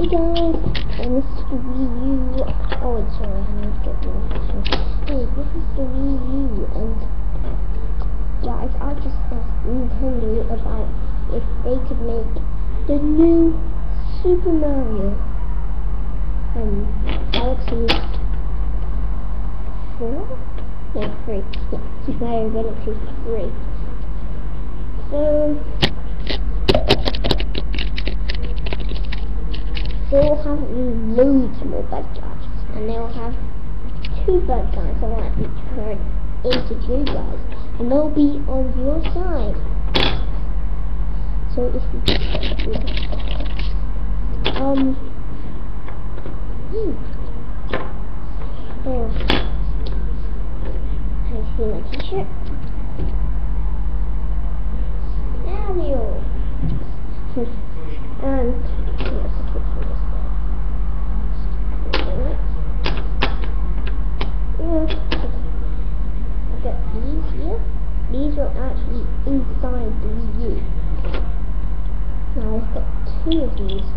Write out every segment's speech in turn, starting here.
Hey guys, and this is the Wii U. Oh, wait, sorry, I need to get the Hey, this is the Wii U, and guys, I just asked Nintendo about if they could make the new Super Mario um, Galaxy 4? No, 3. Yeah, Super Mario Galaxy 3. So, they will have loads more bad guys, and they will have two bad guys that will be turned into good guys, and they'll be on your side. So if you um hmm. oh I see my t-shirt. Mario and these inside the U. Now I've got two of these.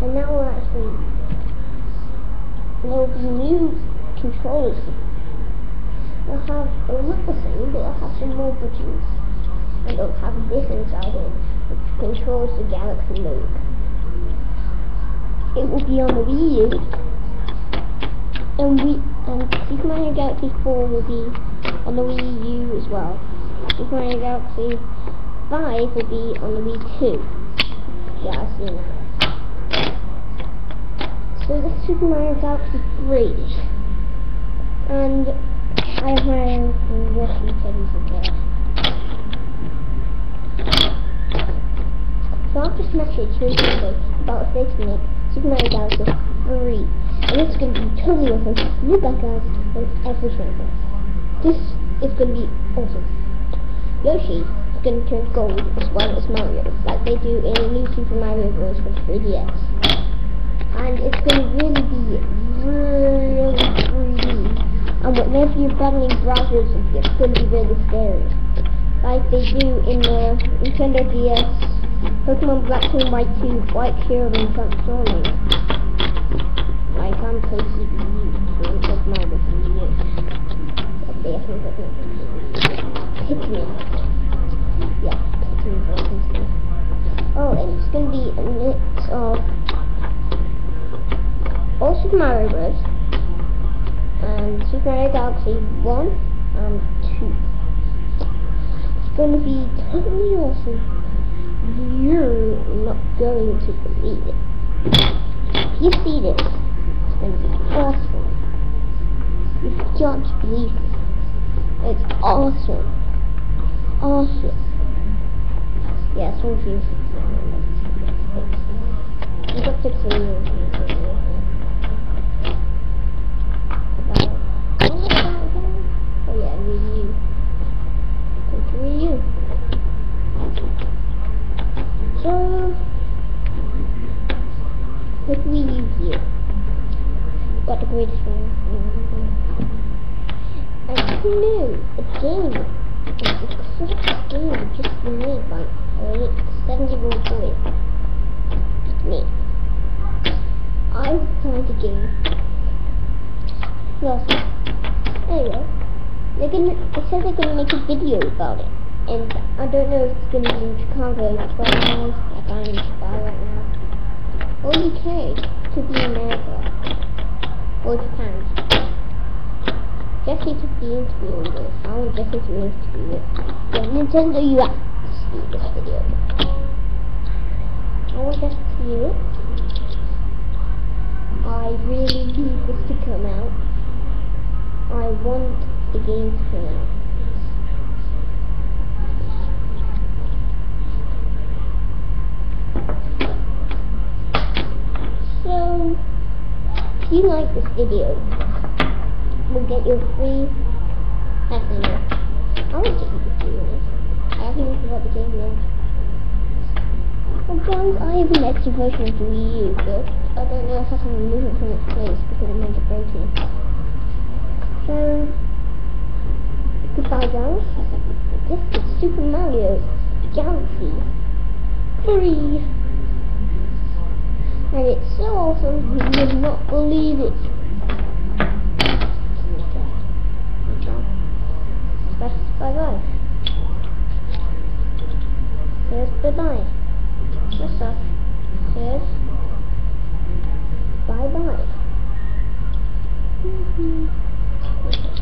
And now we're actually there will be new controllers. They'll have they'll look the same but they'll have some more buttons. And they'll have this inside it which controls the galaxy mode. It will be on the Wii U and we and Super Mario Galaxy 4 will be on the Wii U as well. Super Mario Galaxy 5 will be on the Wii 2. Yeah, I see now. So this is Super Mario Galaxy 3. And I have my Yoshi teddies in there. So I'll just message messaged Nintendo about if they can make Super Mario Galaxy 3. And it's going to be totally awesome. New bad guys and everything. This is going to be awesome. Yoshi is going to turn gold as well as Mario, like they do in new Super Mario Bros. for 3DS. And it's going to really be really 3D. And whenever you're battling brothers, it's going to be really scary. Like they do in the Nintendo DS, Pokemon Black and White 2, White Hero and Transformers. Like I'm crazy you, so it's not the Pikmin. Yeah, Pikmin versions. Oh, and it's gonna be a mix of all Super Mario Bros. and Super Mario Galaxy 1 and 2. It's gonna be totally awesome. You're not going to believe it. You see this, it's gonna be awesome. You can't believe it. It's awesome. Awesome. Yeah, so confused. I got six years. Oh yeah, review. A review. So, what review here? What the greatest one? Who knew? A game. It's a game just made by a 70-year-old boy. Me. I played the game. Yes. Anyway, they're gonna. They said they're gonna make a video about it, and I don't know if it's gonna be in Chicago, but like I'm in right now, or UK, could be America, or Japan. Jesse took the interview in this. I want Jesse to interview it. Yeah, Nintendo US see this video. I want Jesse to view it. I really need this to come out. I want the game to come out. So, if you like this video, will get you free. Actually, no. I won't get you the free one. I haven't even forgot the game yet. Well, guys, I have an extra version of Wii U, but I don't know if I can remove it from its place because it might get broken. So, goodbye, guys. This is Super Mario Galaxy 3. And it's so awesome, you would not believe it. Press bye-bye. Here's bye-bye. What's up? Here's bye-bye. Mm-hmm.